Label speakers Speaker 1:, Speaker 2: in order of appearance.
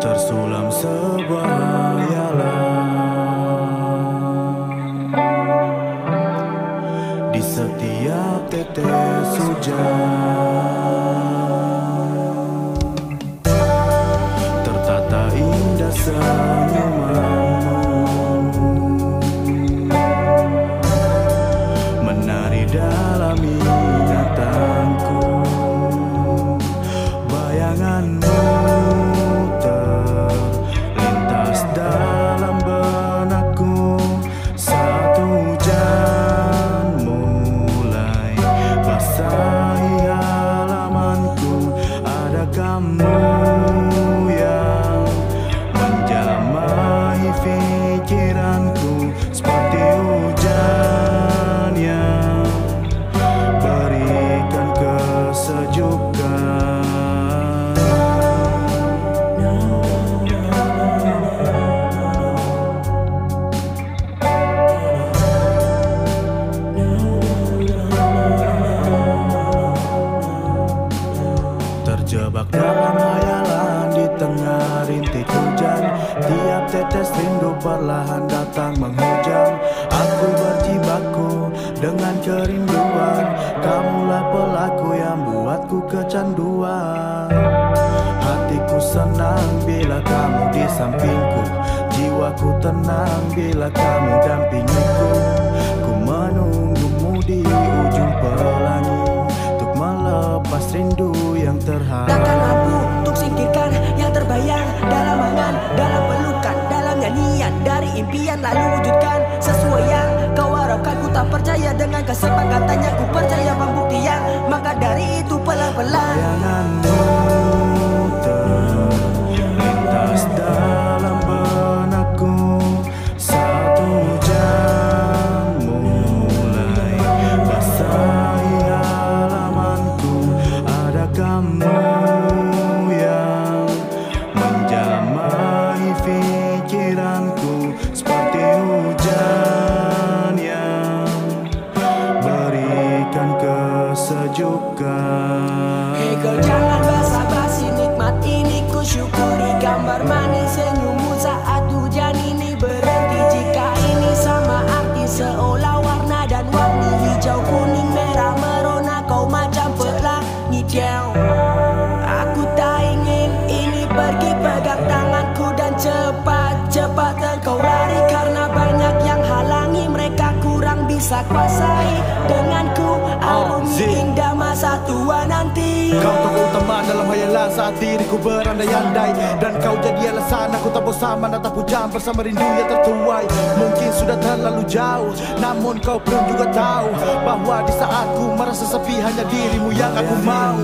Speaker 1: Tersulam sebuah Di setiap tetes hujan Tertata indah tetes rindu perlahan datang menghujam. Aku berjibaku dengan kerinduan. Kamulah pelaku yang buatku kecanduan. Hatiku senang bila kamu di sampingku. Jiwaku tenang bila kamu dampingiku. Ku menunggumu di
Speaker 2: tak percaya dengan kesepakatannya bisa kuasai Denganku. Arungi
Speaker 1: Z.
Speaker 2: indah masa tua nanti.
Speaker 3: Kau tokoh utama dalam hayalan saat diriku berandai-andai. Dan kau jadi alasan aku tak bosan menatap hujan bersama rindu yang tertuai. Mungkin sudah terlalu jauh Namun kau pun juga tahu Bahwa di saat ku merasa sepi hanya dirimu yang aku mau